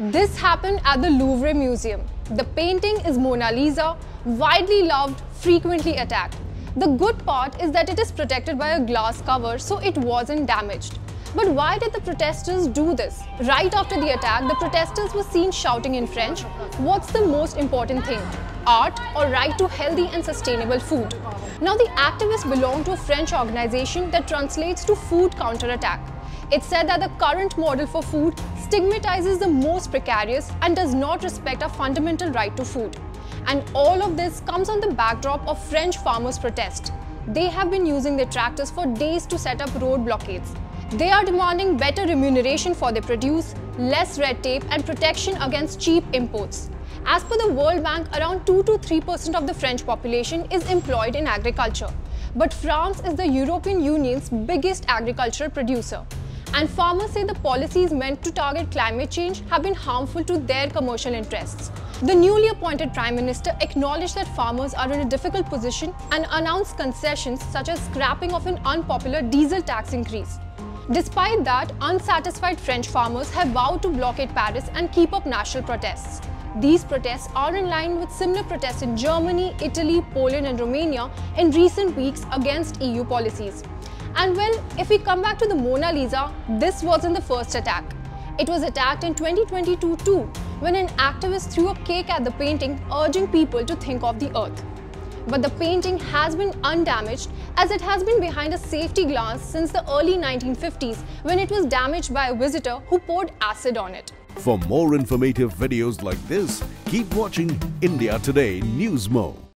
This happened at the Louvre Museum. The painting is Mona Lisa, widely loved, frequently attacked. The good part is that it is protected by a glass cover so it wasn't damaged. But why did the protesters do this? Right after the attack, the protesters were seen shouting in French, what's the most important thing? Art or right to healthy and sustainable food? Now the activists belong to a French organization that translates to food counterattack. It said that the current model for food stigmatizes the most precarious and does not respect our fundamental right to food. And all of this comes on the backdrop of French farmers' protest. They have been using their tractors for days to set up road blockades. They are demanding better remuneration for their produce, less red tape and protection against cheap imports. As per the World Bank, around 2 to 3% of the French population is employed in agriculture. But France is the European Union's biggest agricultural producer and farmers say the policies meant to target climate change have been harmful to their commercial interests. The newly appointed Prime Minister acknowledged that farmers are in a difficult position and announced concessions such as scrapping of an unpopular diesel tax increase. Despite that, unsatisfied French farmers have vowed to blockade Paris and keep up national protests. These protests are in line with similar protests in Germany, Italy, Poland and Romania in recent weeks against EU policies. And well, if we come back to the Mona Lisa, this wasn't the first attack. It was attacked in 2022 too, when an activist threw a cake at the painting urging people to think of the earth. But the painting has been undamaged as it has been behind a safety glass since the early 1950s when it was damaged by a visitor who poured acid on it. For more informative videos like this, keep watching India Today Newsmo.